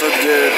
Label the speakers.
Speaker 1: that's good